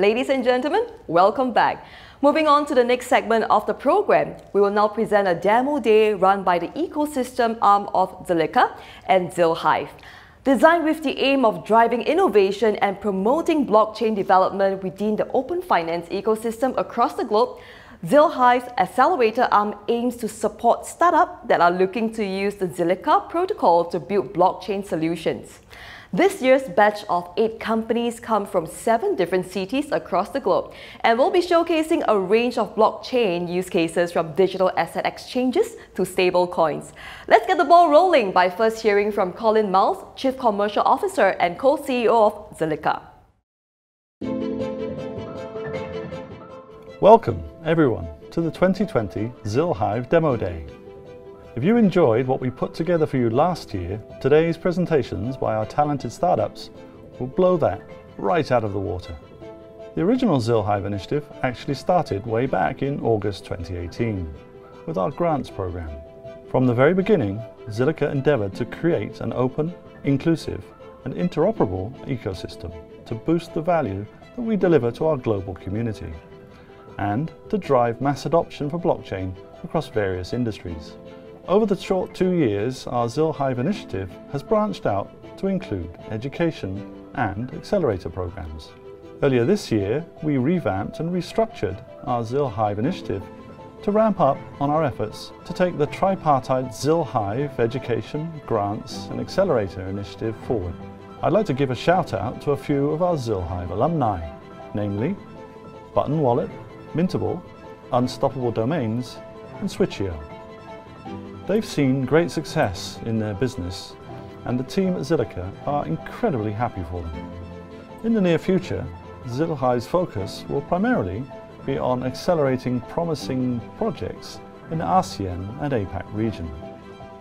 Ladies and gentlemen, welcome back. Moving on to the next segment of the program, we will now present a demo day run by the ecosystem arm of Zilliqa and ZilHive. Designed with the aim of driving innovation and promoting blockchain development within the open finance ecosystem across the globe, ZilHive's accelerator arm aims to support startups that are looking to use the Zilliqa protocol to build blockchain solutions. This year's batch of eight companies come from seven different cities across the globe and will be showcasing a range of blockchain use cases from digital asset exchanges to stable coins. Let's get the ball rolling by first hearing from Colin Miles, Chief Commercial Officer and co-CEO of Zilliqa. Welcome, everyone, to the 2020 ZilHive Demo Day. If you enjoyed what we put together for you last year, today's presentations by our talented startups will blow that right out of the water. The original ZilHive initiative actually started way back in August 2018 with our grants program. From the very beginning, Zilliqa endeavored to create an open, inclusive and interoperable ecosystem to boost the value that we deliver to our global community and to drive mass adoption for blockchain across various industries. Over the short two years, our ZilHive initiative has branched out to include education and accelerator programs. Earlier this year, we revamped and restructured our ZilHive initiative to ramp up on our efforts to take the tripartite ZilHive education, grants and accelerator initiative forward. I'd like to give a shout out to a few of our ZilHive alumni, namely Button Wallet, Mintable, Unstoppable Domains and Switcheo. They've seen great success in their business and the team at Zilliqa are incredibly happy for them. In the near future, ZilHive's focus will primarily be on accelerating promising projects in the ASEAN and APAC region,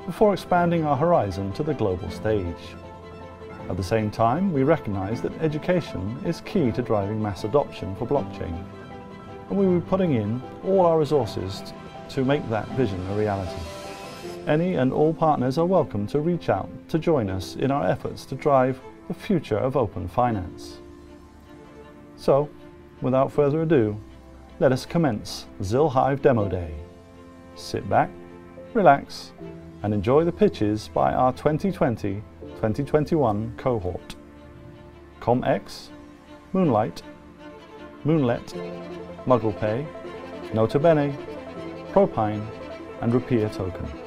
before expanding our horizon to the global stage. At the same time, we recognise that education is key to driving mass adoption for blockchain, and we will be putting in all our resources to make that vision a reality. Any and all partners are welcome to reach out to join us in our efforts to drive the future of open finance. So, without further ado, let us commence ZilHive Demo Day. Sit back, relax, and enjoy the pitches by our 2020-2021 cohort. CommX, Moonlight, Moonlet, MugglePay, Notabene, Propine, and Rupiah Token.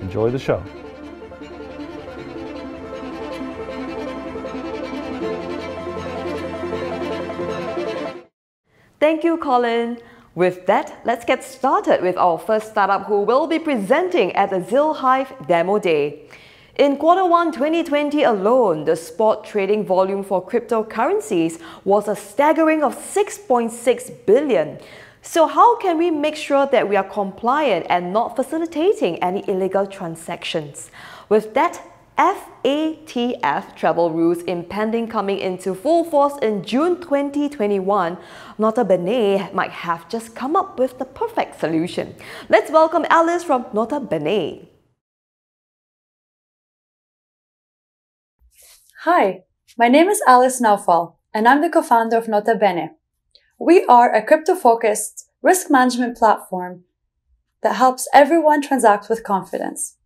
Enjoy the show. Thank you, Colin. With that, let's get started with our first startup who will be presenting at the ZilHive Demo Day. In quarter 1 2020 alone, the spot trading volume for cryptocurrencies was a staggering of 6.6 billion. So how can we make sure that we are compliant and not facilitating any illegal transactions? With that, FATF travel rules impending coming into full force in June 2021, Notabene might have just come up with the perfect solution. Let's welcome Alice from Notabene. Hi, my name is Alice Naufal, and I'm the co-founder of Notabene. We are a crypto focused risk management platform that helps everyone transact with confidence.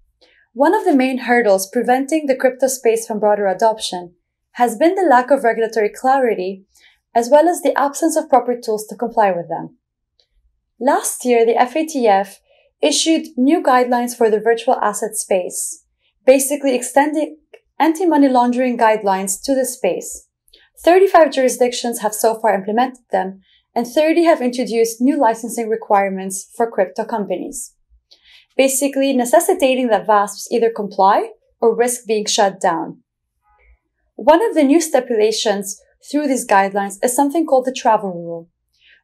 One of the main hurdles preventing the crypto space from broader adoption has been the lack of regulatory clarity, as well as the absence of proper tools to comply with them. Last year, the FATF issued new guidelines for the virtual asset space, basically extending anti-money laundering guidelines to the space. 35 jurisdictions have so far implemented them, and 30 have introduced new licensing requirements for crypto companies, basically necessitating that VASPs either comply or risk being shut down. One of the new stipulations through these guidelines is something called the travel rule,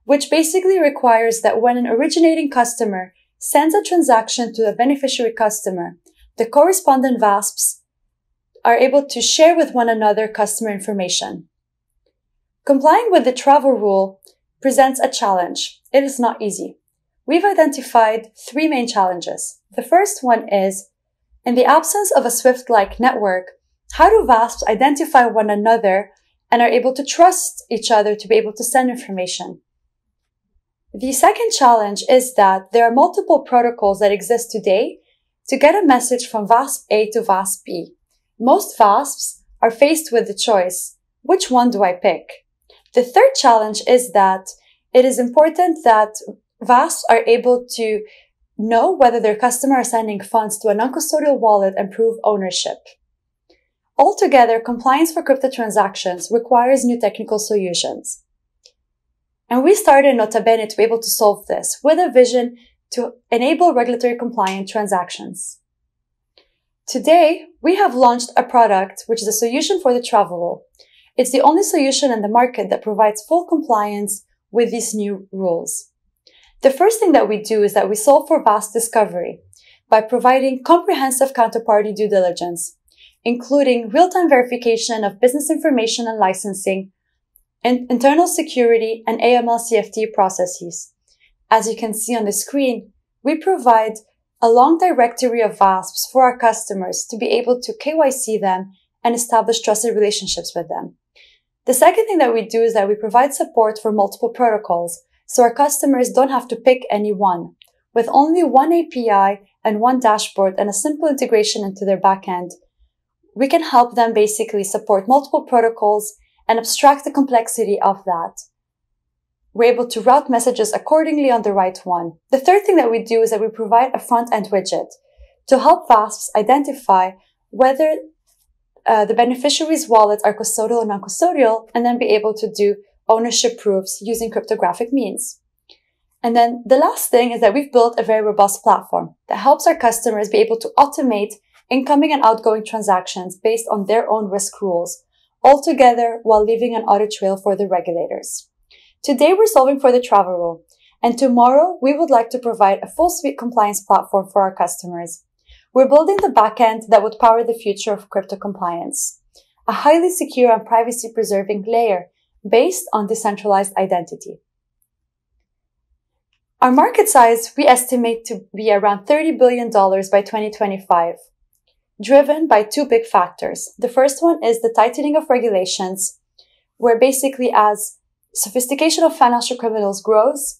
which basically requires that when an originating customer sends a transaction to a beneficiary customer, the correspondent VASPs are able to share with one another customer information. Complying with the travel rule presents a challenge. It is not easy. We've identified three main challenges. The first one is, in the absence of a Swift-like network, how do VASPs identify one another and are able to trust each other to be able to send information. The second challenge is that there are multiple protocols that exist today to get a message from VASP A to VASP B. Most VASPs are faced with the choice, which one do I pick? The third challenge is that it is important that VASPs are able to know whether their customer are sending funds to a non-custodial wallet and prove ownership. Altogether, compliance for crypto transactions requires new technical solutions. And we started Notabene to be able to solve this with a vision to enable regulatory compliant transactions. Today, we have launched a product which is a solution for the travel rule. It's the only solution in the market that provides full compliance with these new rules. The first thing that we do is that we solve for VASP discovery by providing comprehensive counterparty due diligence, including real-time verification of business information and licensing, in internal security and AML CFT processes. As you can see on the screen, we provide a long directory of VASPs for our customers to be able to KYC them and establish trusted relationships with them. The second thing that we do is that we provide support for multiple protocols so our customers don't have to pick any one. With only one API and one dashboard and a simple integration into their backend, we can help them basically support multiple protocols and abstract the complexity of that. We're able to route messages accordingly on the right one. The third thing that we do is that we provide a front end widget to help VASPs identify whether uh, the beneficiaries' wallets are custodial or non-custodial, and then be able to do ownership proofs using cryptographic means. And then the last thing is that we've built a very robust platform that helps our customers be able to automate incoming and outgoing transactions based on their own risk rules, all together while leaving an audit trail for the regulators. Today we're solving for the travel rule, and tomorrow we would like to provide a full suite compliance platform for our customers. We're building the backend that would power the future of crypto compliance, a highly secure and privacy preserving layer based on decentralized identity. Our market size we estimate to be around $30 billion by 2025 driven by two big factors. The first one is the tightening of regulations, where basically as sophistication of financial criminals grows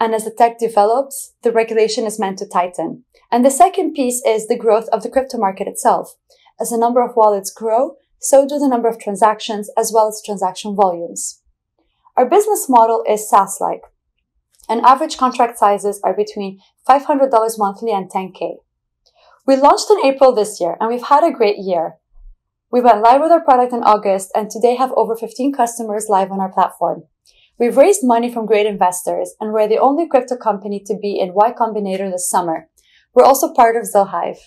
and as the tech develops, the regulation is meant to tighten. And the second piece is the growth of the crypto market itself. As the number of wallets grow, so do the number of transactions as well as transaction volumes. Our business model is SaaS-like, and average contract sizes are between $500 monthly and 10K. We launched in April this year and we've had a great year. We went live with our product in August and today have over 15 customers live on our platform. We've raised money from great investors and we're the only crypto company to be in Y Combinator this summer. We're also part of ZilHive.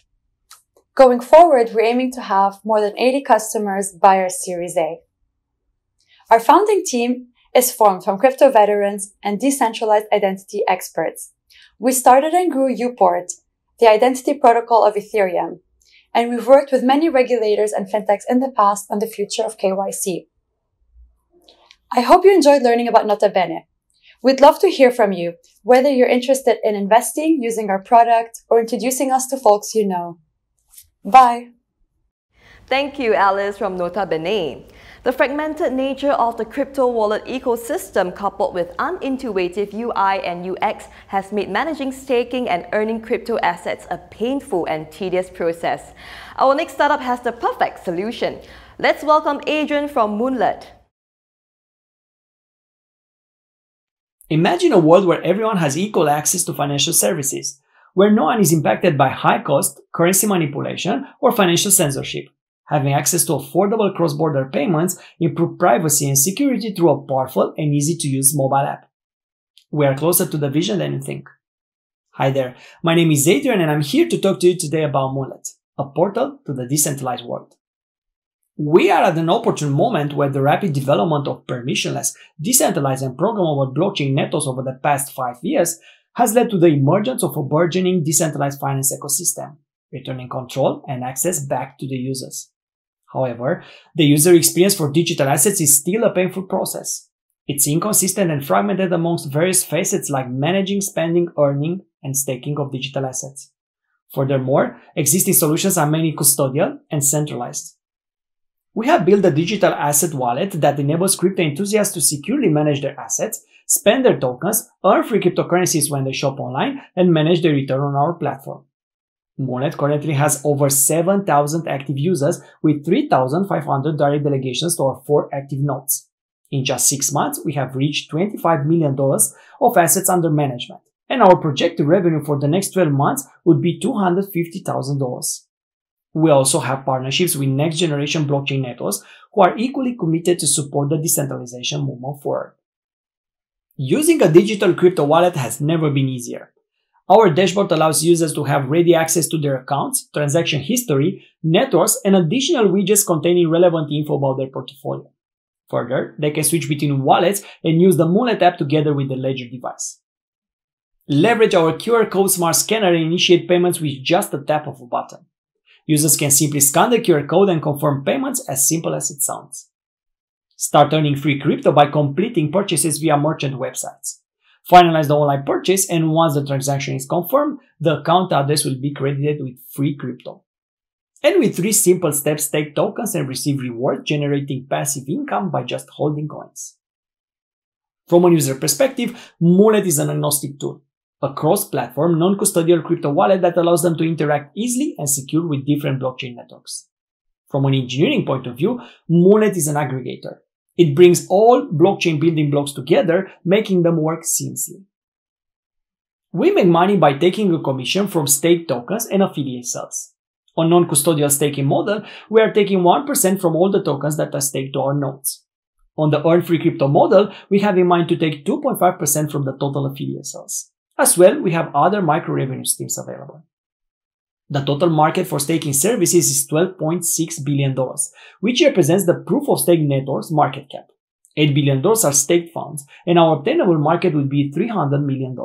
Going forward, we're aiming to have more than 80 customers by our Series A. Our founding team is formed from crypto veterans and decentralized identity experts. We started and grew uPort, the identity protocol of Ethereum, and we've worked with many regulators and fintechs in the past on the future of KYC. I hope you enjoyed learning about Notabene. We'd love to hear from you, whether you're interested in investing using our product or introducing us to folks you know. Bye. Thank you, Alice from Notabene. The fragmented nature of the crypto wallet ecosystem coupled with unintuitive UI and UX has made managing staking and earning crypto assets a painful and tedious process. Our next startup has the perfect solution. Let's welcome Adrian from Moonlet. Imagine a world where everyone has equal access to financial services, where no one is impacted by high cost, currency manipulation, or financial censorship. Having access to affordable cross-border payments improve privacy and security through a powerful and easy-to-use mobile app. We are closer to the vision than you think. Hi there, my name is Adrian and I'm here to talk to you today about Moonlet, a portal to the decentralized world. We are at an opportune moment where the rapid development of permissionless, decentralized and programmable blockchain networks over the past five years has led to the emergence of a burgeoning decentralized finance ecosystem, returning control and access back to the users. However, the user experience for digital assets is still a painful process. It's inconsistent and fragmented amongst various facets like managing, spending, earning, and staking of digital assets. Furthermore, existing solutions are mainly custodial and centralized. We have built a digital asset wallet that enables crypto enthusiasts to securely manage their assets, spend their tokens, earn free cryptocurrencies when they shop online, and manage their return on our platform. Moonlet currently has over 7,000 active users with 3,500 direct delegations to our four active nodes. In just six months, we have reached $25 million of assets under management, and our projected revenue for the next 12 months would be $250,000. We also have partnerships with next generation blockchain networks who are equally committed to support the decentralization movement forward. Using a digital crypto wallet has never been easier. Our dashboard allows users to have ready access to their accounts, transaction history, networks, and additional widgets containing relevant info about their portfolio. Further, they can switch between wallets and use the Moonlet app together with the Ledger device. Leverage our QR code smart scanner and initiate payments with just a tap of a button. Users can simply scan the QR code and confirm payments as simple as it sounds. Start earning free crypto by completing purchases via merchant websites. Finalize the online purchase and once the transaction is confirmed, the account address will be credited with free crypto. And with three simple steps, take tokens and receive rewards, generating passive income by just holding coins. From a user perspective, Moonlet is an agnostic tool a cross-platform non-custodial crypto wallet that allows them to interact easily and secure with different blockchain networks. From an engineering point of view, Moonlet is an aggregator. It brings all blockchain building blocks together, making them work seamlessly. We make money by taking a commission from stake tokens and affiliate sales. On non-custodial staking model, we are taking 1% from all the tokens that are staked to our nodes. On the earn free crypto model, we have in mind to take 2.5% from the total affiliate sales. As well, we have other micro revenue streams available. The total market for staking services is $12.6 billion, which represents the proof of stake network's market cap. $8 billion are staked funds, and our obtainable market would be $300 million.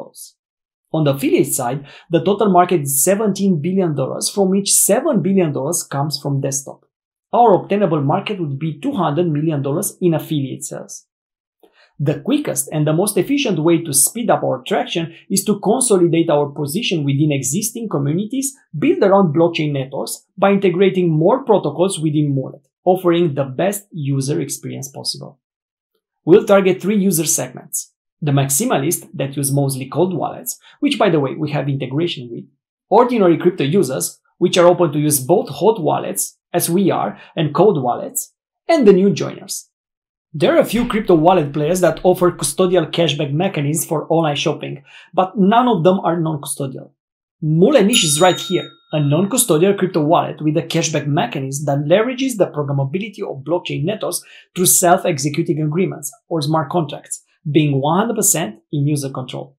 On the affiliate side, the total market is $17 billion, from which $7 billion comes from desktop. Our obtainable market would be $200 million in affiliate sales. The quickest and the most efficient way to speed up our traction is to consolidate our position within existing communities built around blockchain networks by integrating more protocols within Moonlet, offering the best user experience possible. We'll target three user segments. The maximalist that use mostly cold wallets, which by the way we have integration with, ordinary crypto users, which are open to use both hot wallets, as we are, and cold wallets, and the new joiners, there are a few crypto wallet players that offer custodial cashback mechanisms for online shopping, but none of them are non-custodial. Mulenish is right here, a non-custodial crypto wallet with a cashback mechanism that leverages the programmability of blockchain networks through self-executing agreements or smart contracts, being 100% in user control.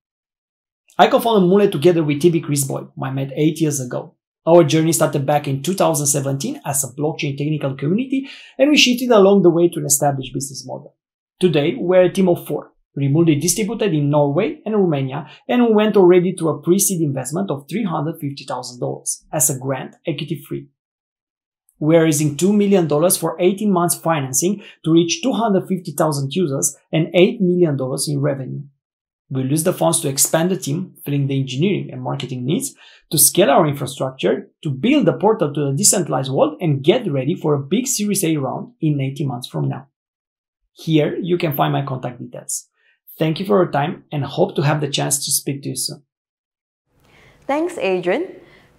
I co-founded Moonlet together with TB Chris Boy, I met 8 years ago. Our journey started back in 2017 as a blockchain technical community, and we shifted along the way to an established business model. Today, we're a team of four, remotely distributed in Norway and Romania, and we went already to a pre-seed investment of $350,000 as a grant, equity free. We're raising $2 million for 18 months financing to reach 250,000 users and $8 million in revenue. We'll use the funds to expand the team, filling the engineering and marketing needs, to scale our infrastructure, to build the portal to the decentralized world, and get ready for a big Series A round in 18 months from now. Here you can find my contact details. Thank you for your time and hope to have the chance to speak to you soon. Thanks, Adrian.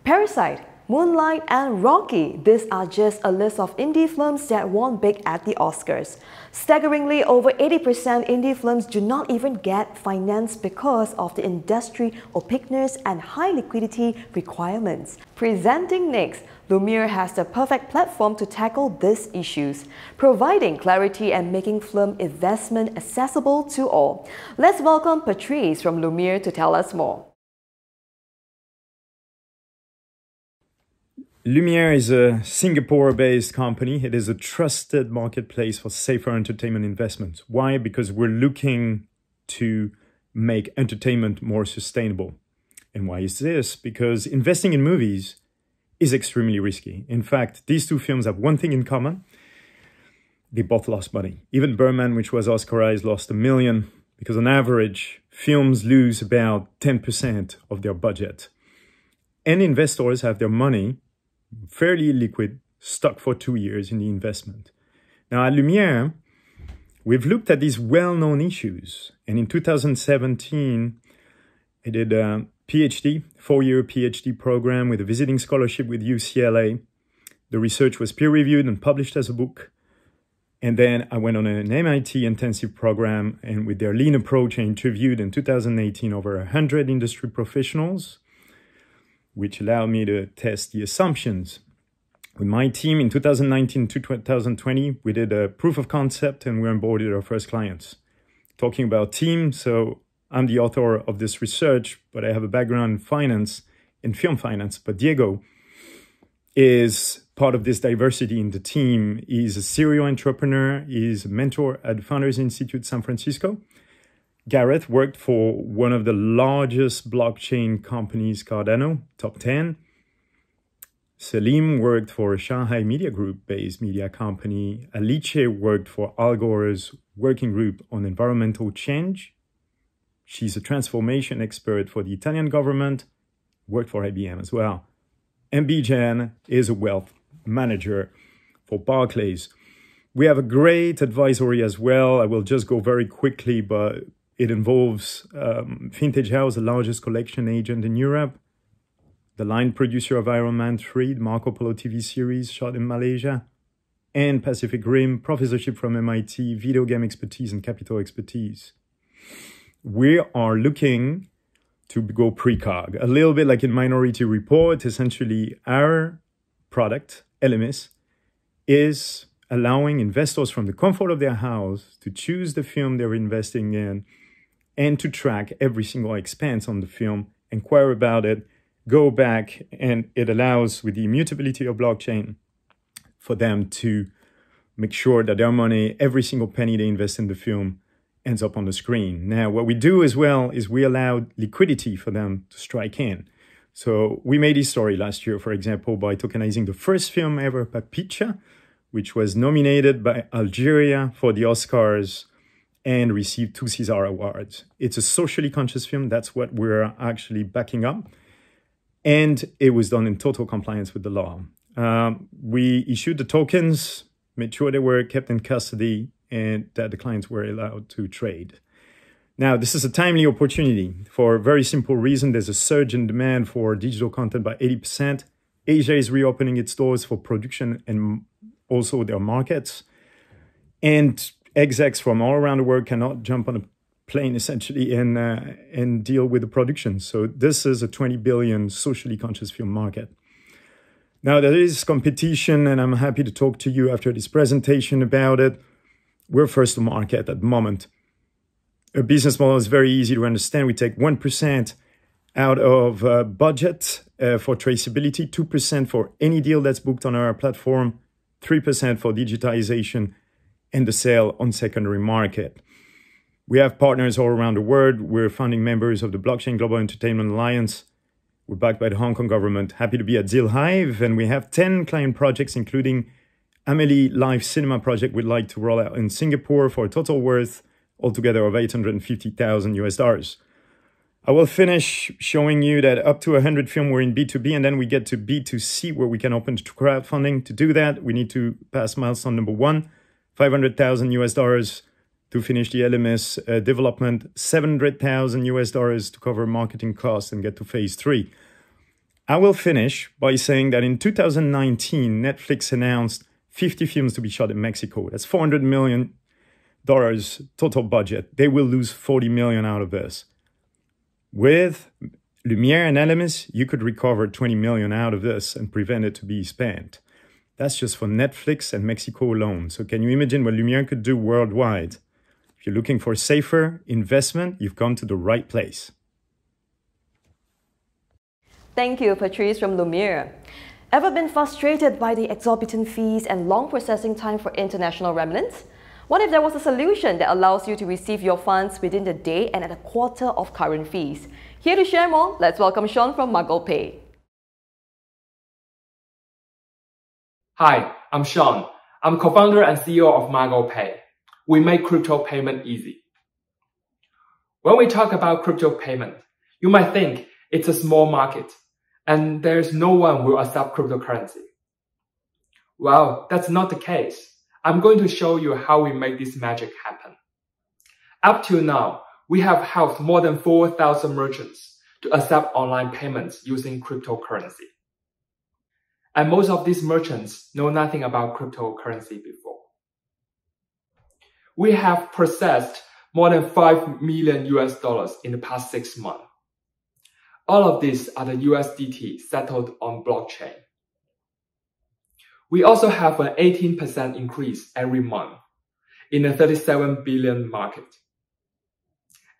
Parasite Moonlight and Rocky. These are just a list of indie films that won big at the Oscars. Staggeringly, over 80% indie films do not even get financed because of the industry opaqueness and high liquidity requirements. Presenting next, Lumiere has the perfect platform to tackle these issues, providing clarity and making film investment accessible to all. Let's welcome Patrice from Lumiere to tell us more. Lumiere is a Singapore based company. It is a trusted marketplace for safer entertainment investments. Why? Because we're looking to make entertainment more sustainable. And why is this? Because investing in movies is extremely risky. In fact, these two films have one thing in common they both lost money. Even Birdman, which was Oscarized, lost a million because on average, films lose about 10% of their budget. And investors have their money fairly liquid, stuck for two years in the investment. Now, at Lumiere, we've looked at these well known issues. And in 2017, I did a PhD, four year PhD program with a visiting scholarship with UCLA. The research was peer reviewed and published as a book. And then I went on an MIT intensive program, and with their lean approach, I interviewed in 2018 over 100 industry professionals, which allow me to test the assumptions. With my team in 2019 to 2020, we did a proof of concept and we onboarded our first clients. Talking about team, so I'm the author of this research, but I have a background in finance, in film finance. But Diego is part of this diversity in the team. He's a serial entrepreneur. He's a mentor at Founders Institute San Francisco. Gareth worked for one of the largest blockchain companies, Cardano, top 10. Salim worked for a Shanghai Media Group based media company. Alice worked for Al Gore's working group on environmental change. She's a transformation expert for the Italian government, worked for IBM as well. Bijan is a wealth manager for Barclays. We have a great advisory as well. I will just go very quickly, but it involves um, Fintage House, the largest collection agent in Europe, the line producer of Iron Man 3, the Marco Polo TV series shot in Malaysia, and Pacific Rim, professorship from MIT, video game expertise, and capital expertise. We are looking to go precog, a little bit like in Minority Report. Essentially, our product, LMS, is allowing investors from the comfort of their house to choose the film they're investing in and to track every single expense on the film, inquire about it, go back and it allows with the immutability of blockchain for them to make sure that their money every single penny they invest in the film ends up on the screen. Now what we do as well is we allow liquidity for them to strike in. So we made history last year for example by tokenizing the first film ever Papicha which was nominated by algeria for the oscars and received two César awards it's a socially conscious film that's what we're actually backing up and it was done in total compliance with the law. Um, we issued the tokens, made sure they were kept in custody, and that the clients were allowed to trade. Now, this is a timely opportunity for a very simple reason. There's a surge in demand for digital content by 80%. Asia is reopening its doors for production and also their markets. And execs from all around the world cannot jump on a plane essentially and uh, and deal with the production. So this is a 20 billion socially conscious film market. Now there is competition, and I'm happy to talk to you after this presentation about it. We're first to market at the moment. A business model is very easy to understand. We take one percent out of uh, budget uh, for traceability, 2% for any deal that's booked on our platform, 3% for digitization and the sale on secondary market. We have partners all around the world. We're founding members of the Blockchain Global Entertainment Alliance. We're backed by the Hong Kong government. Happy to be at ZilHive, and we have 10 client projects, including Amelie Live Cinema project we'd like to roll out in Singapore for a total worth altogether of 850,000 US dollars. I will finish showing you that up to 100 film we're in B2B and then we get to B2C where we can open to crowdfunding. To do that, we need to pass milestone number one, 500,000 US dollars to finish the LMS uh, development, 700,000 US dollars to cover marketing costs and get to phase three. I will finish by saying that in 2019, Netflix announced 50 films to be shot in Mexico. That's 400 million dollars total budget. They will lose 40 million out of this. With Lumiere and LMS, you could recover 20 million out of this and prevent it to be spent. That's just for Netflix and Mexico alone. So can you imagine what Lumiere could do worldwide? If you're looking for safer investment, you've come to the right place. Thank you, Patrice from Lumiere. Ever been frustrated by the exorbitant fees and long processing time for international remittances? What if there was a solution that allows you to receive your funds within the day and at a quarter of current fees? Here to share more, let's welcome Sean from MugglePay. Hi, I'm Sean. I'm co-founder and CEO of MugglePay. we make crypto payment easy. When we talk about crypto payment, you might think it's a small market and there's no one will accept cryptocurrency. Well, that's not the case. I'm going to show you how we make this magic happen. Up till now, we have helped more than 4,000 merchants to accept online payments using cryptocurrency. And most of these merchants know nothing about cryptocurrency before. We have processed more than 5 million US dollars in the past six months. All of these are the USDT settled on blockchain. We also have an 18% increase every month in a 37 billion market.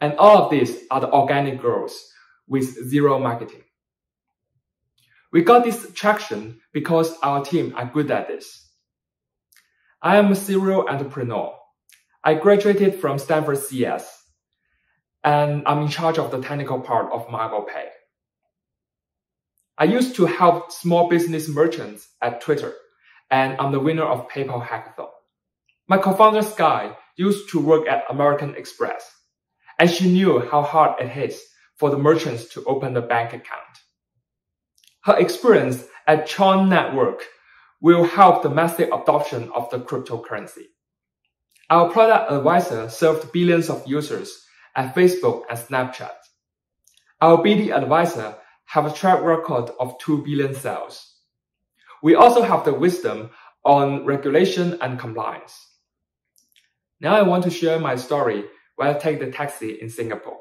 And all of these are the organic growth with zero marketing. We got this traction because our team are good at this. I am a serial entrepreneur. I graduated from Stanford CS and I'm in charge of the technical part of MugglePay. I used to help small business merchants at Twitter and I'm the winner of PayPal Hackathon. My co-founder Sky used to work at American Express and she knew how hard it is for the merchants to open a bank account. Her experience at Tron Network will help the massive adoption of the cryptocurrency. Our product advisor served billions of users at Facebook and Snapchat. Our BD advisor have a track record of 2 billion sales. We also have the wisdom on regulation and compliance. Now I want to share my story when I take the taxi in Singapore.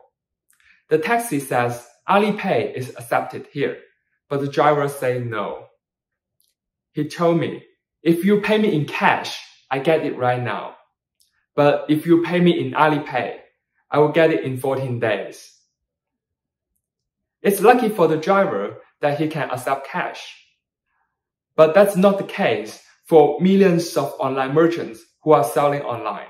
The taxi says Alipay is accepted here, but the driver said no. He told me, if you pay me in cash, I get it right now. But if you pay me in Alipay, I will get it in 14 days. It's lucky for the driver that he can accept cash. But that's not the case for millions of online merchants who are selling online.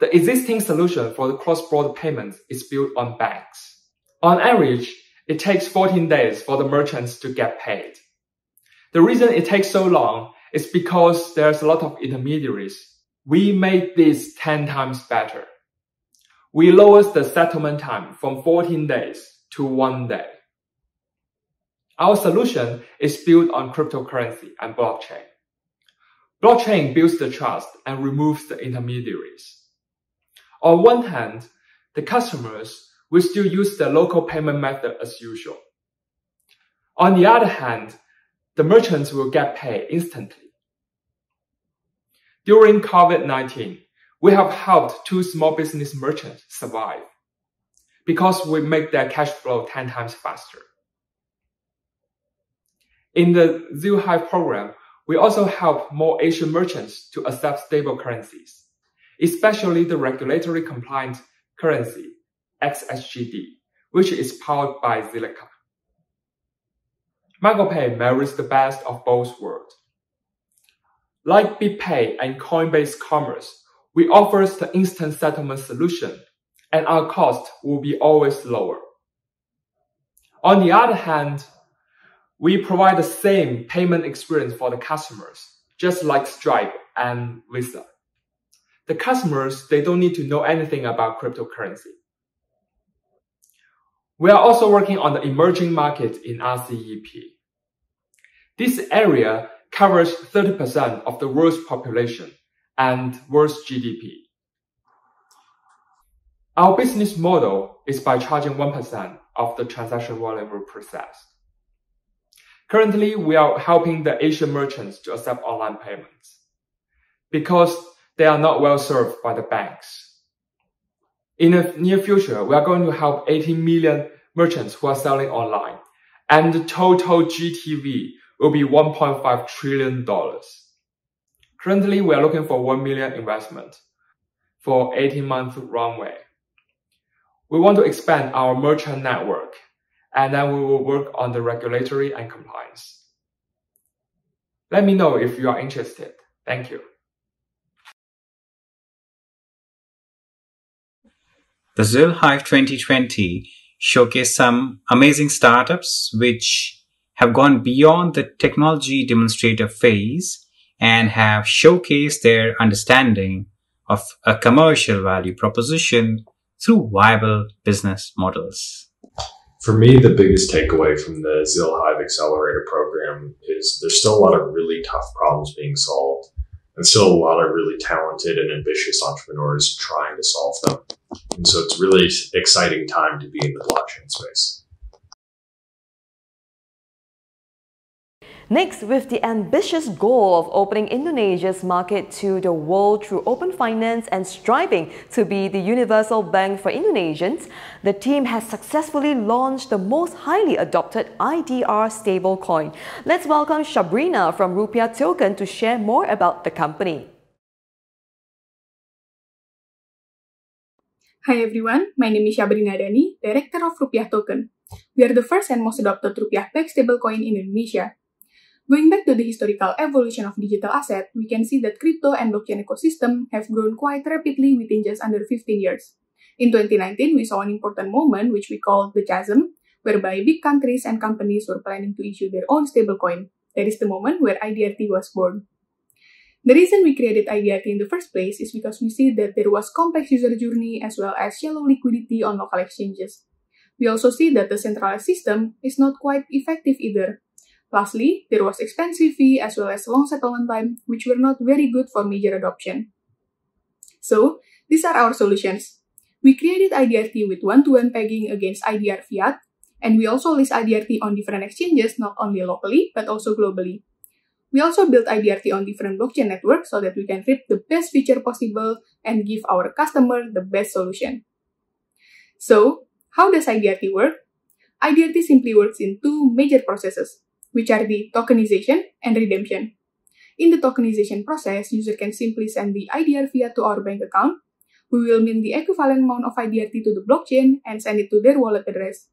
The existing solution for the cross-border payments is built on banks. On average, it takes 14 days for the merchants to get paid. The reason it takes so long is because there's a lot of intermediaries. We made this 10 times better. We lowered the settlement time from 14 days to one day. Our solution is built on cryptocurrency and blockchain. Blockchain builds the trust and removes the intermediaries. On one hand, the customers will still use the local payment method as usual. On the other hand, the merchants will get paid instantly. During COVID-19, we have helped two small business merchants survive because we make their cash flow 10 times faster. In the ZilHive program, we also help more Asian merchants to accept stable currencies especially the regulatory compliant currency, XSGD, which is powered by Zilliqa. MugglePay marries the best of both worlds. Like BitPay and Coinbase Commerce, we offer the instant settlement solution, and our cost will be always lower. On the other hand, we provide the same payment experience for the customers, just like Stripe and Visa the customers, they don't need to know anything about cryptocurrency. We are also working on the emerging market in RCEP. This area covers 30% of the world's population and world's GDP. Our business model is by charging 1% of the transaction volume we process. Currently, we are helping the Asian merchants to accept online payments because they are not well served by the banks. In the near future, we are going to help 18 million merchants who are selling online, and the total GTV will be $1.5 trillion. Currently, we are looking for 1 million investment for 18 month runway. We want to expand our merchant network, and then we will work on the regulatory and compliance. Let me know if you are interested. Thank you. The ZilHive 2020 showcased some amazing startups which have gone beyond the technology demonstrator phase and have showcased their understanding of a commercial value proposition through viable business models. For me, the biggest takeaway from the ZilHive Accelerator program is there's still a lot of really tough problems being solved and still a lot of really talented and ambitious entrepreneurs trying to solve them. And so it's really exciting time to be in the blockchain space. Next, with the ambitious goal of opening Indonesia's market to the world through open finance and striving to be the universal bank for Indonesians, the team has successfully launched the most highly adopted IDR stablecoin. Let's welcome Shabrina from Rupiah Token to share more about the company. Hi everyone, my name is Shabrina Dani, Director of Rupiah Token. We are the first and most adopted Rupiah-backed stablecoin in Indonesia. Going back to the historical evolution of digital asset, we can see that crypto and blockchain ecosystem have grown quite rapidly within just under 15 years. In 2019, we saw an important moment which we call the chasm, whereby big countries and companies were planning to issue their own stablecoin. That is the moment where IDRT was born. The reason we created IDRT in the first place is because we see that there was complex user journey as well as shallow liquidity on local exchanges. We also see that the centralized system is not quite effective either, Lastly, there was expensive fee as well as long settlement time, which were not very good for major adoption. So, these are our solutions. We created IDRT with one-to-one pegging against IDR fiat, and we also list IDRT on different exchanges not only locally, but also globally. We also built IDRT on different blockchain networks so that we can reap the best feature possible and give our customer the best solution. So, how does IDRT work? IDRT simply works in two major processes which are the tokenization and redemption. In the tokenization process, user can simply send the IDR fiat to our bank account. We will mint the equivalent amount of IDRT to the blockchain and send it to their wallet address.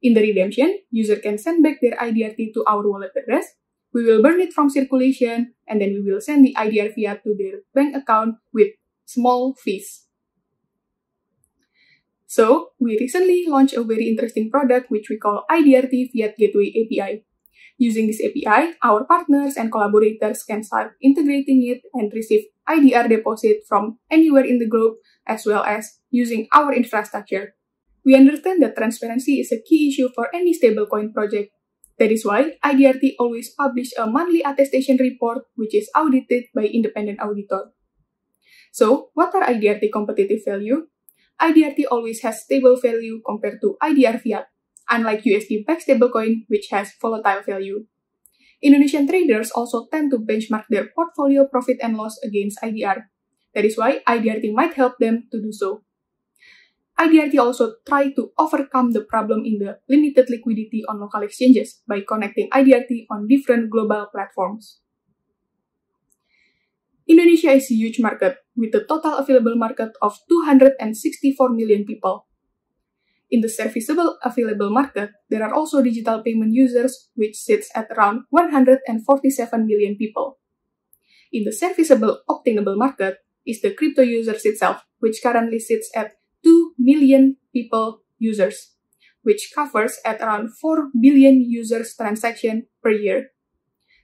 In the redemption, user can send back their IDRT to our wallet address. We will burn it from circulation and then we will send the IDR fiat to their bank account with small fees. So, we recently launched a very interesting product which we call IDRT Fiat Gateway API. Using this API, our partners and collaborators can start integrating it and receive IDR deposit from anywhere in the globe, as well as using our infrastructure. We understand that transparency is a key issue for any stablecoin project. That is why IDRT always publish a monthly attestation report which is audited by independent auditor. So, what are IDRT competitive value? IDRT always has stable value compared to IDR fiat unlike USD-backed stablecoin, which has volatile value. Indonesian traders also tend to benchmark their portfolio profit and loss against IDR. That is why IDRT might help them to do so. IDRT also tried to overcome the problem in the limited liquidity on local exchanges by connecting IDRT on different global platforms. Indonesia is a huge market with a total available market of 264 million people. In the serviceable available market, there are also digital payment users, which sits at around 147 million people. In the serviceable obtainable market is the crypto users itself, which currently sits at 2 million people users, which covers at around 4 billion users transaction per year.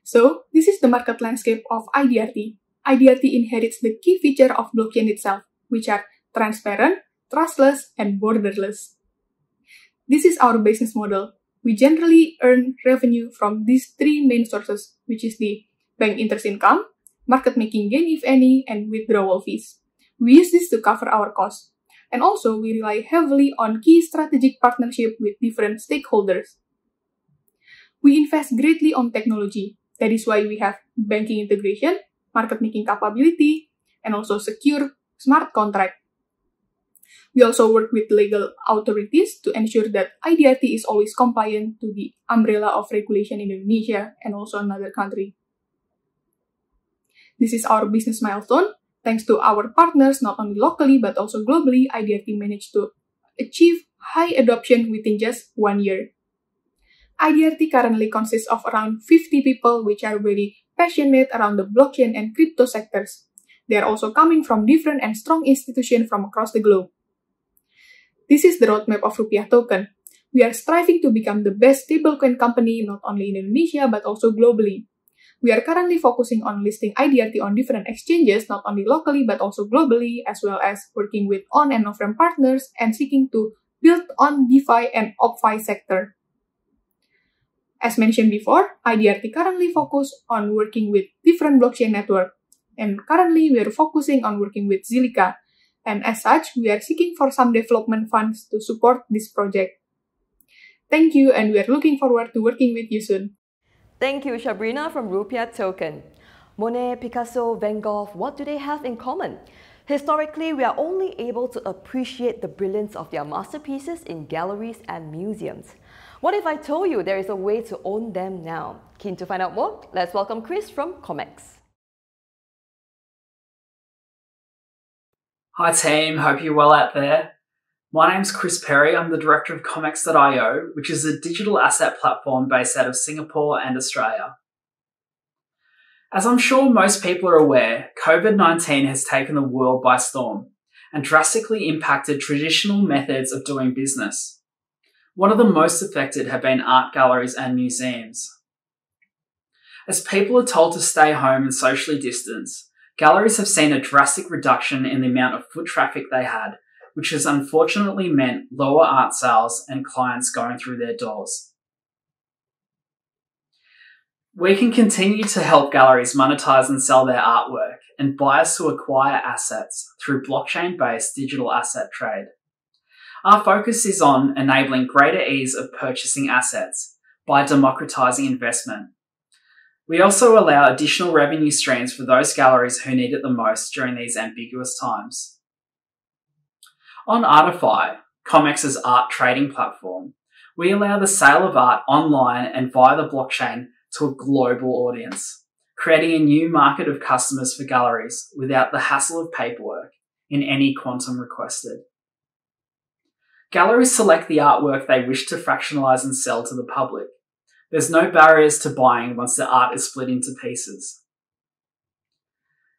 So, this is the market landscape of IDRT. IDRT inherits the key feature of blockchain itself, which are transparent, trustless, and borderless. This is our business model. We generally earn revenue from these three main sources, which is the bank interest income, market making gain if any, and withdrawal fees. We use this to cover our costs. And also, we rely heavily on key strategic partnership with different stakeholders. We invest greatly on technology. That is why we have banking integration, market making capability, and also secure smart contract we also work with legal authorities to ensure that IDRT is always compliant to the umbrella of regulation in Indonesia and also another country. This is our business milestone. Thanks to our partners, not only locally but also globally, IDRT managed to achieve high adoption within just one year. IDRT currently consists of around 50 people which are very passionate around the blockchain and crypto sectors. They are also coming from different and strong institutions from across the globe. This is the roadmap of Rupiah token. We are striving to become the best stablecoin company not only in Indonesia but also globally. We are currently focusing on listing IDRT on different exchanges not only locally but also globally as well as working with on and off-ramp partners and seeking to build on DeFi and OppFi sector. As mentioned before, IDRT currently focus on working with different blockchain network. And currently, we are focusing on working with Zilliqa. And as such, we are seeking for some development funds to support this project. Thank you, and we are looking forward to working with you soon. Thank you, Shabrina from Rupiah Token. Monet, Picasso, Van Gogh, what do they have in common? Historically, we are only able to appreciate the brilliance of their masterpieces in galleries and museums. What if I told you there is a way to own them now? Keen to find out more? Let's welcome Chris from CommX. Hi team, hope you're well out there. My name's Chris Perry. I'm the director of CommX.io, which is a digital asset platform based out of Singapore and Australia. As I'm sure most people are aware, COVID 19 has taken the world by storm and drastically impacted traditional methods of doing business. One of the most affected have been art galleries and museums. As people are told to stay home and socially distance, galleries have seen a drastic reduction in the amount of foot traffic they had, which has unfortunately meant lower art sales and clients going through their doors. We can continue to help galleries monetize and sell their artwork and buyers to acquire assets through blockchain based digital asset trade. Our focus is on enabling greater ease of purchasing assets by democratizing investment. We also allow additional revenue streams for those galleries who need it the most during these ambiguous times. On Artify, CommX's art trading platform, we allow the sale of art online and via the blockchain to a global audience, creating a new market of customers for galleries without the hassle of paperwork in any quantum requested. Galleries select the artwork they wish to fractionalize and sell to the public. There's no barriers to buying once the art is split into pieces.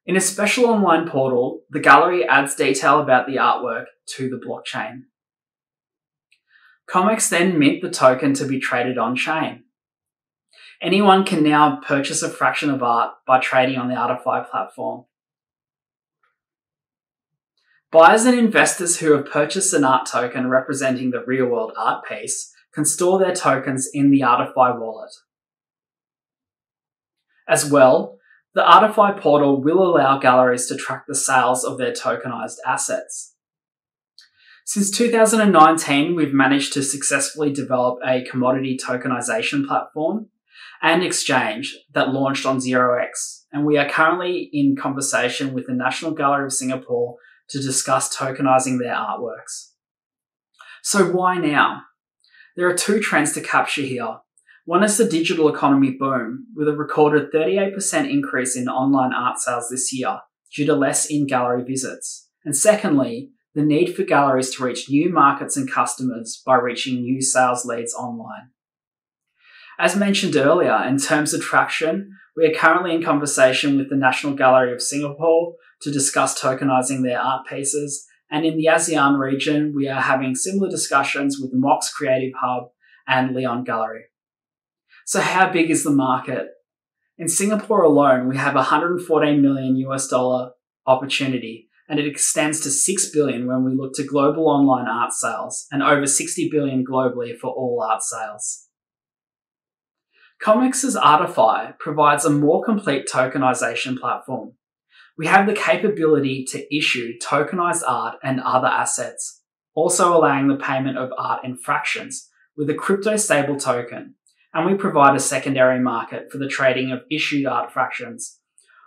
In a special online portal, the gallery adds detail about the artwork to the blockchain. CommX then mint the token to be traded on chain. Anyone can now purchase a fraction of art by trading on the Artify platform. Buyers and investors who have purchased an art token representing the real world art piece can store their tokens in the Artify wallet. As well, the Artify portal will allow galleries to track the sales of their tokenized assets. Since 2019, we've managed to successfully develop a commodity tokenization platform and exchange that launched on 0x. And we are currently in conversation with the National Gallery of Singapore to discuss tokenizing their artworks. So why now? There are two trends to capture here. One is the digital economy boom, with a recorded 38% increase in online art sales this year due to less in gallery visits. And secondly, the need for galleries to reach new markets and customers by reaching new sales leads online. As mentioned earlier, in terms of traction, we are currently in conversation with the National Gallery of Singapore to discuss tokenizing their art pieces. And in the ASEAN region, we are having similar discussions with the Mox Creative Hub and Leon Gallery. So how big is the market? In Singapore alone, we have 114 million US dollar opportunity and it extends to 6 billion when we look to global online art sales and over 60 billion globally for all art sales. CommX's Artify provides a more complete tokenization platform. We have the capability to issue tokenized art and other assets, also allowing the payment of art in fractions with a crypto stable token, and we provide a secondary market for the trading of issued art fractions.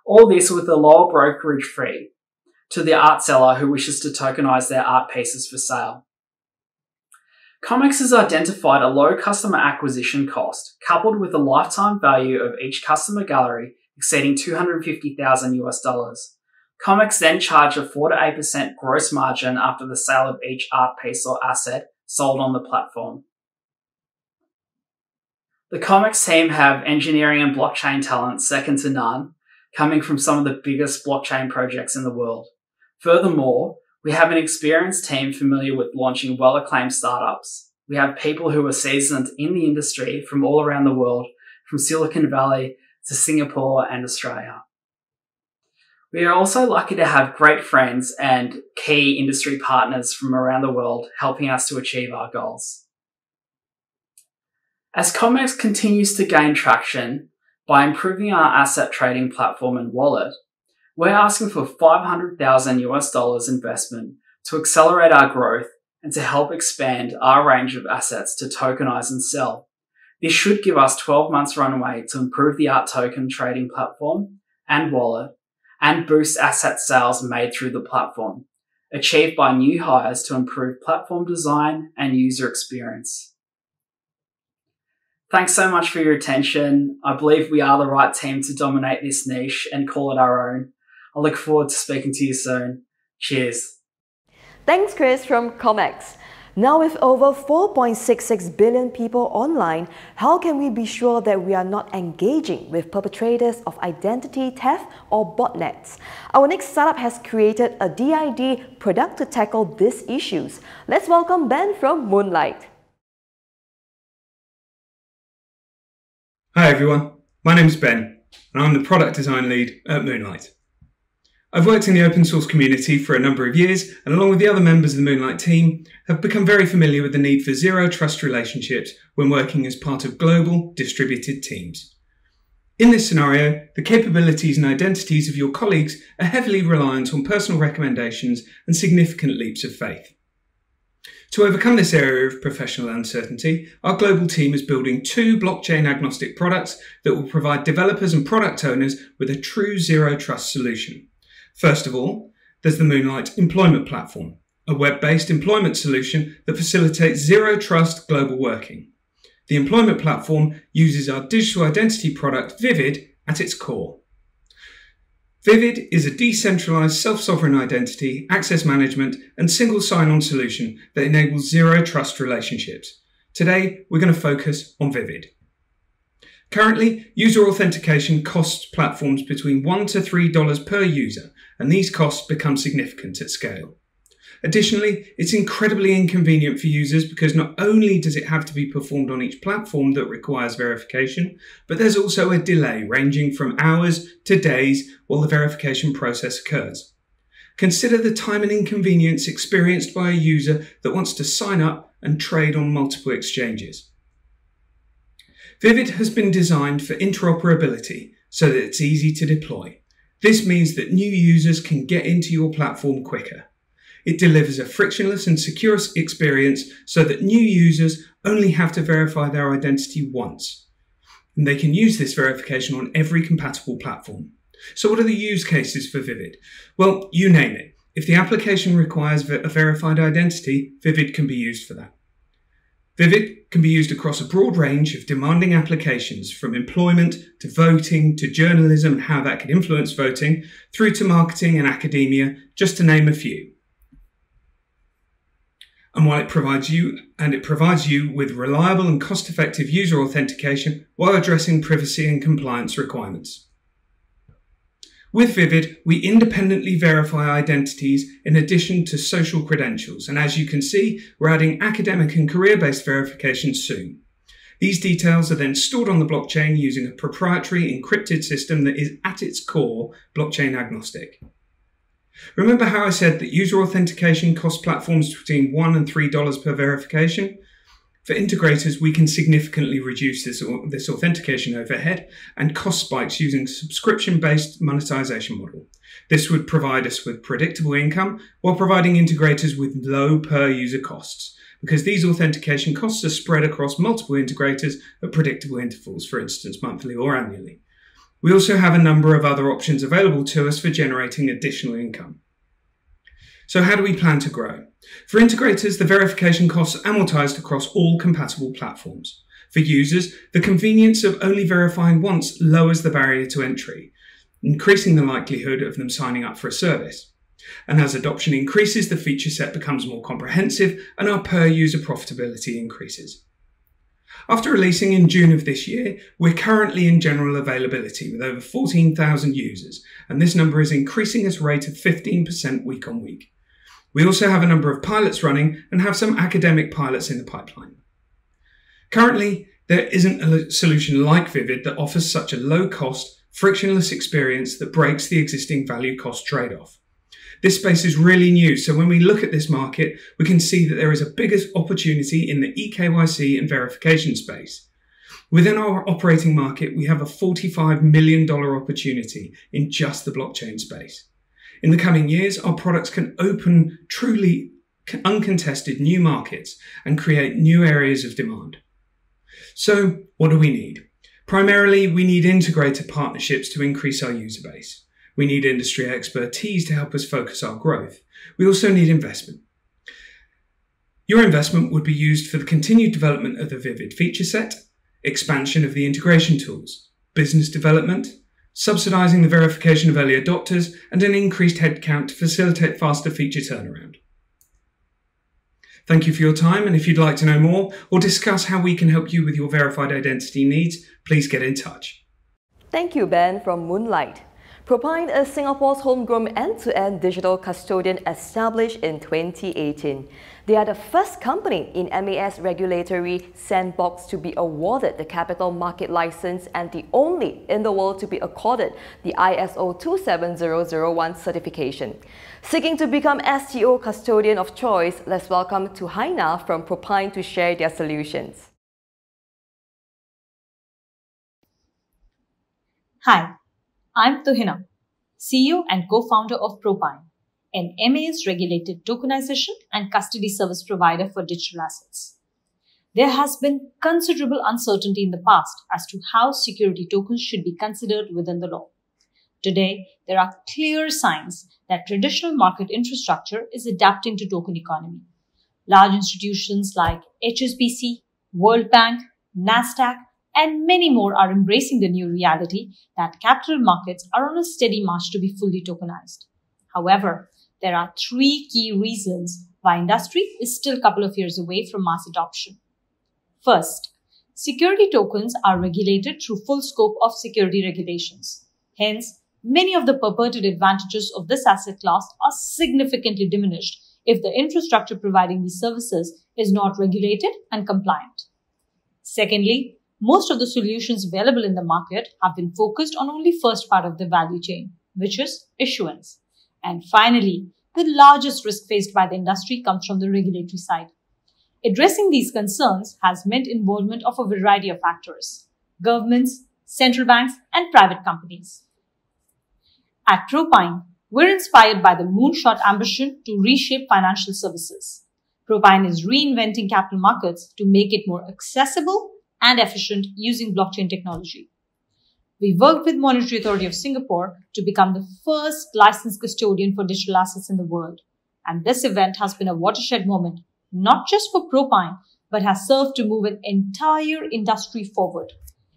All this with a lower brokerage fee to the art seller who wishes to tokenize their art pieces for sale. CommX has identified a low customer acquisition cost, coupled with a lifetime value of each customer gallery exceeding 250,000 US dollars. CommX then charge a 4 to 8% gross margin after the sale of each art piece or asset sold on the platform. The CommX team have engineering and blockchain talent second to none, coming from some of the biggest blockchain projects in the world. Furthermore, we have an experienced team familiar with launching well acclaimed startups. We have people who are seasoned in the industry from all around the world, from Silicon Valley to Singapore and Australia. We are also lucky to have great friends and key industry partners from around the world helping us to achieve our goals. As CommX continues to gain traction by improving our asset trading platform and wallet, We're asking for 500,000 US dollars investment to accelerate our growth and to help expand our range of assets to tokenize and sell. This should give us 12 months runway to improve the ART token trading platform and wallet and boost asset sales made through the platform, achieved by new hires to improve platform design and user experience. Thanks so much for your attention. I believe we are the right team to dominate this niche and call it our own. I look forward to speaking to you soon. Cheers. Thanks, Chris from CommX. Now, with over 4.66 billion people online, how can we be sure that we are not engaging with perpetrators of identity theft or botnets? Our next startup has created a DID product to tackle these issues. Let's welcome Ben from Moonlight. Hi everyone, my name is Ben, and I'm the product design lead at Moonlight. I've worked in the open source community for a number of years, and along with the other members of the Moonlight team, have become very familiar with the need for zero trust relationships when working as part of global, distributed teams. In this scenario, the capabilities and identities of your colleagues are heavily reliant on personal recommendations and significant leaps of faith. To overcome this area of professional uncertainty, our global team is building two blockchain agnostic products that will provide developers and product owners with a true zero trust solution. First of all, there's the Moonlight Employment Platform, a web based employment solution that facilitates zero trust global working. The employment platform uses our digital identity product Vivid at its core. Vivid is a decentralized self sovereign identity, access management, and single sign on solution that enables zero trust relationships. Today, we're going to focus on Vivid. Currently, user authentication costs platforms between $1 to $3 per user, and these costs become significant at scale. Additionally, it's incredibly inconvenient for users because not only does it have to be performed on each platform that requires verification, but there's also a delay ranging from hours to days while the verification process occurs. Consider the time and inconvenience experienced by a user that wants to sign up and trade on multiple exchanges. Vivid has been designed for interoperability so that it's easy to deploy. This means that new users can get into your platform quicker. It delivers a frictionless and secure experience so that new users only have to verify their identity once. And they can use this verification on every compatible platform. So, what are the use cases for Vivid? Well, you name it. If the application requires a verified identity, Vivid can be used for that. Vivid can be used across a broad range of demanding applications from employment to voting to journalism and how that can influence voting through to marketing and academia, just to name a few. And while it provides you and it provides you with reliable and cost-effective user authentication while addressing privacy and compliance requirements. With Vivid, we independently verify identities in addition to social credentials, and as you can see, we're adding academic and career-based verification soon. These details are then stored on the blockchain using a proprietary encrypted system that is at its core blockchain agnostic. Remember how I said that user authentication costs platforms between $1 and $3 per verification? For integrators, we can significantly reduce this, this authentication overhead and cost spikes using a subscription-based monetization model. This would provide us with predictable income while providing integrators with low per user costs because these authentication costs are spread across multiple integrators at predictable intervals, for instance, monthly or annually. We also have a number of other options available to us for generating additional income. So how do we plan to grow? For integrators, the verification costs are amortized across all compatible platforms. For users, the convenience of only verifying once lowers the barrier to entry, increasing the likelihood of them signing up for a service. And as adoption increases, the feature set becomes more comprehensive and our per user profitability increases. After releasing in June of this year, we're currently in general availability with over 14,000 users, and this number is increasing at a rate of 15% week on week. We also have a number of pilots running and have some academic pilots in the pipeline. Currently, there isn't a solution like Vivid that offers such a low cost, frictionless experience that breaks the existing value cost trade off. This space is really new, so when we look at this market, we can see that there is a bigger opportunity in the eKYC and verification space. Within our operating market, we have a $45 million opportunity in just the blockchain space. In the coming years, our products can open truly uncontested new markets and create new areas of demand. So, what do we need? Primarily, we need integrator partnerships to increase our user base. We need industry expertise to help us focus our growth. We also need investment. Your investment would be used for the continued development of the Vivid feature set, expansion of the integration tools, business development, subsidizing the verification of early adopters, and an increased headcount to facilitate faster feature turnaround. Thank you for your time, and if you'd like to know more or discuss how we can help you with your verified identity needs, please get in touch. Thank you, Ben from Moonlight. Propine is Singapore's homegrown end-to-end digital custodian established in 2018. They are the first company in MAS regulatory sandbox to be awarded the capital market license and the only in the world to be accorded the ISO 27001 certification. Seeking to become STO custodian of choice, let's welcome Tuhina from Propine to share their solutions. Hi, I'm Tuhina, CEO and co-founder of Propine, an MAS-regulated tokenization and custody service provider for digital assets. There has been considerable uncertainty in the past as to how security tokens should be considered within the law. Today, there are clear signs that traditional market infrastructure is adapting to token economy. Large institutions like HSBC, World Bank, NASDAQ, and many more are embracing the new reality that capital markets are on a steady march to be fully tokenized. However, there are three key reasons why industry is still a couple of years away from mass adoption. First, security tokens are regulated through full scope of security regulations. Hence, many of the purported advantages of this asset class are significantly diminished if the infrastructure providing these services is not regulated and compliant. Secondly, most of the solutions available in the market have been focused on only first part of the value chain, which is issuance. And finally, the largest risk faced by the industry comes from the regulatory side. Addressing these concerns has meant involvement of a variety of actors, governments, central banks, and private companies. At Propine, we're inspired by the moonshot ambition to reshape financial services. Propine is reinventing capital markets to make it more accessible and efficient using blockchain technology. We worked with Monetary Authority of Singapore to become the first licensed custodian for digital assets in the world. And this event has been a watershed moment, not just for Propine, but has served to move an entire industry forward.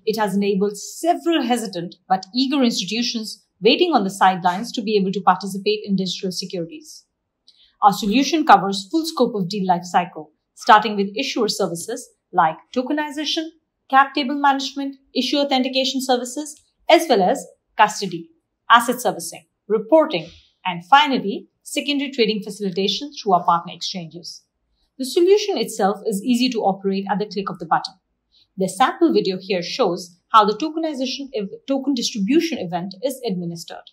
It has enabled several hesitant but eager institutions waiting on the sidelines to be able to participate in digital securities. Our solution covers full scope of deal lifecycle, starting with issuer services like tokenization, cap table management, issue authentication services, as well as custody, asset servicing, reporting, and finally, secondary trading facilitation through our partner exchanges. The solution itself is easy to operate at the click of the button. The sample video here shows how the tokenization token distribution event is administered.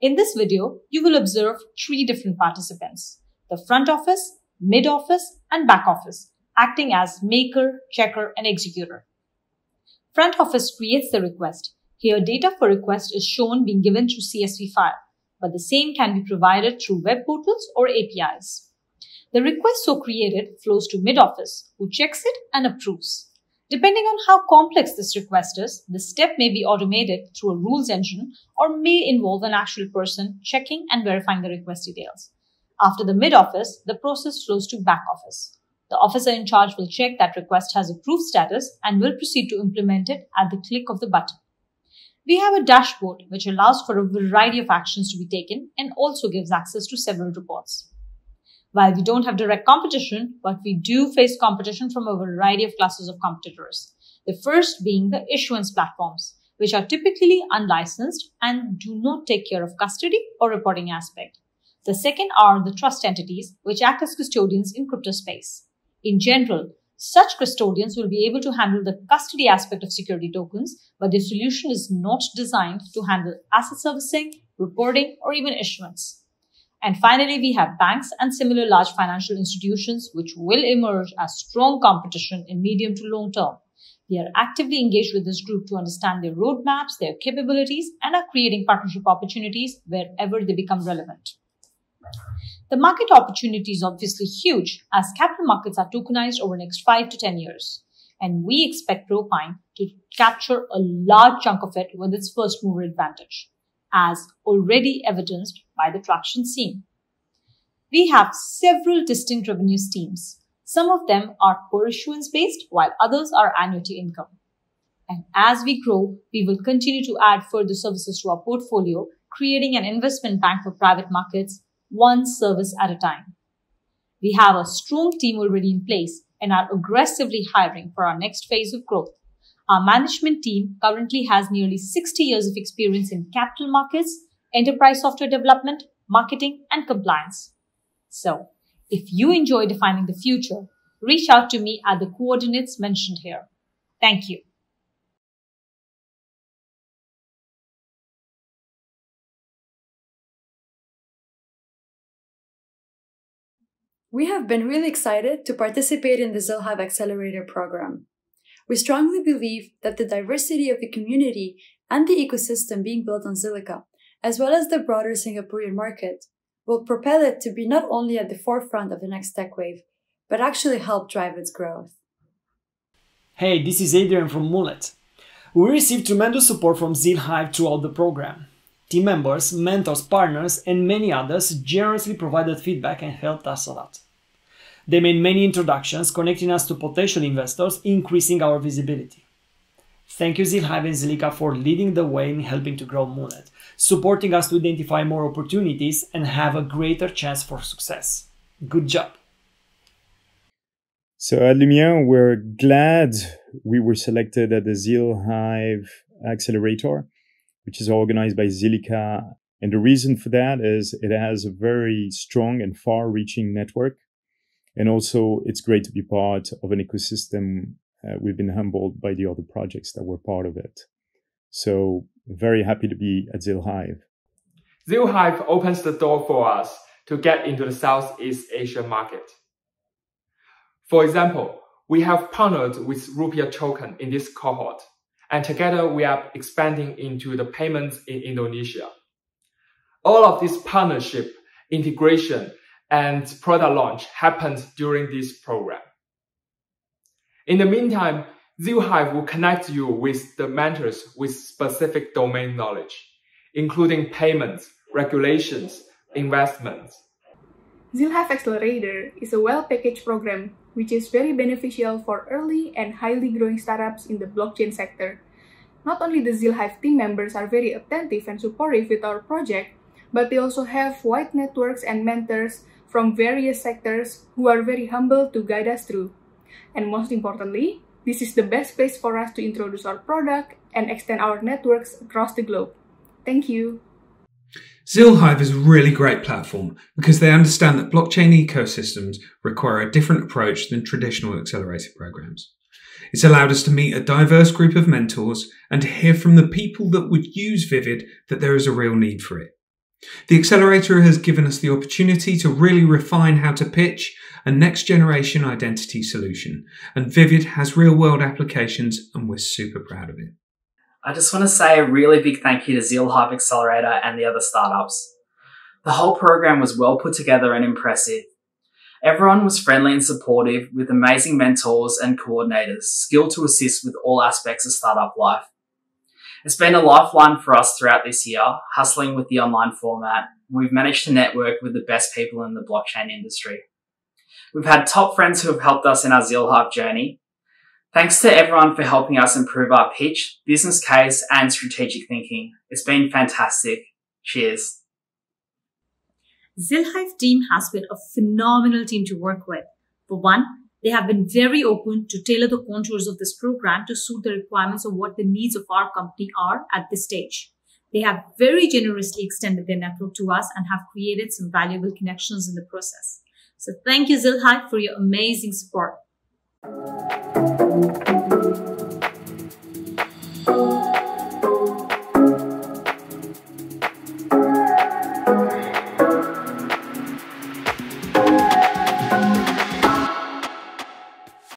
In this video, you will observe three different participants, the front office, mid office, and back office, acting as maker, checker, and executor. Front office creates the request. Here, data for request is shown being given through CSV file, but the same can be provided through web portals or APIs. The request so created flows to mid office, who checks it and approves. Depending on how complex this request is, the step may be automated through a rules engine or may involve an actual person checking and verifying the request details. After the mid office, the process flows to back office. The officer in charge will check that request has approved status and will proceed to implement it at the click of the button. We have a dashboard which allows for a variety of actions to be taken and also gives access to several reports. While we don't have direct competition, but we do face competition from a variety of classes of competitors. The first being the issuance platforms, which are typically unlicensed and do not take care of custody or reporting aspect. The second are the trust entities, which act as custodians in crypto space. In general, such custodians will be able to handle the custody aspect of security tokens, but the solution is not designed to handle asset servicing, reporting, or even issuance. And finally, we have banks and similar large financial institutions which will emerge as strong competition in medium to long term. We are actively engaged with this group to understand their roadmaps, their capabilities, and are creating partnership opportunities wherever they become relevant. The market opportunity is obviously huge as capital markets are tokenized over the next 5 to 10 years. And we expect Propine to capture a large chunk of it with its first mover advantage, as already evidenced by the traction seen. We have several distinct revenue streams. Some of them are per issuance based, while others are annuity income. And as we grow, we will continue to add further services to our portfolio, creating an investment bank for private markets one service at a time. We have a strong team already in place and are aggressively hiring for our next phase of growth. Our management team currently has nearly 60 years of experience in capital markets, enterprise software development, marketing, and compliance. So, if you enjoy defining the future, reach out to me at the coordinates mentioned here. Thank you. We have been really excited to participate in the ZilHive Accelerator program. We strongly believe that the diversity of the community and the ecosystem being built on Zilliqa, as well as the broader Singaporean market, will propel it to be not only at the forefront of the next tech wave, but actually help drive its growth. Hey, this is Adrian from Moonlet. We received tremendous support from ZilHive throughout the program. Team members, mentors, partners, and many others generously provided feedback and helped us a lot. They made many introductions, connecting us to potential investors, increasing our visibility. Thank you ZilHive and Zilliqa for leading the way in helping to grow Moonlet, supporting us to identify more opportunities and have a greater chance for success. Good job! So at Lumiere, we're glad we were selected at the ZilHive Accelerator which is organized by Zilliqa. And the reason for that is it has a very strong and far reaching network. And also, it's great to be part of an ecosystem. Uh, we've been humbled by the other projects that were part of it. So, very happy to be at ZilHive. ZilHive opens the door for us to get into the Southeast Asia market. For example, we have partnered with Rupiah Token in this cohort and together we are expanding into the payments in Indonesia. All of this partnership, integration, and product launch happened during this program. In the meantime, ZilHive will connect you with the mentors with specific domain knowledge, including payments, regulations, investments. ZilHive Accelerator is a well-packaged program which is very beneficial for early and highly growing startups in the blockchain sector. Not only the ZilHive team members are very attentive and supportive with our project, but they also have wide networks and mentors from various sectors who are very humble to guide us through. And most importantly, this is the best place for us to introduce our product and extend our networks across the globe. Thank you. ZilHive is a really great platform because they understand that blockchain ecosystems require a different approach than traditional accelerator programs. It's allowed us to meet a diverse group of mentors and to hear from the people that would use Vivid that there is a real need for it. The accelerator has given us the opportunity to really refine how to pitch a next generation identity solution, and Vivid has real world applications, and we're super proud of it. I just want to say a really big thank you to ZilHive Accelerator and the other startups. The whole program was well put together and impressive. Everyone was friendly and supportive with amazing mentors and coordinators skilled to assist with all aspects of startup life. It's been a lifeline for us throughout this year, hustling with the online format. We've managed to network with the best people in the blockchain industry. We've had top friends who have helped us in our ZilHive journey, Thanks to everyone for helping us improve our pitch, business case, and strategic thinking. It's been fantastic. Cheers. ZilHive team has been a phenomenal team to work with. For one, they have been very open to tailor the contours of this program to suit the requirements of what the needs of our company are at this stage. They have very generously extended their network to us and have created some valuable connections in the process. So thank you, ZilHive, for your amazing support.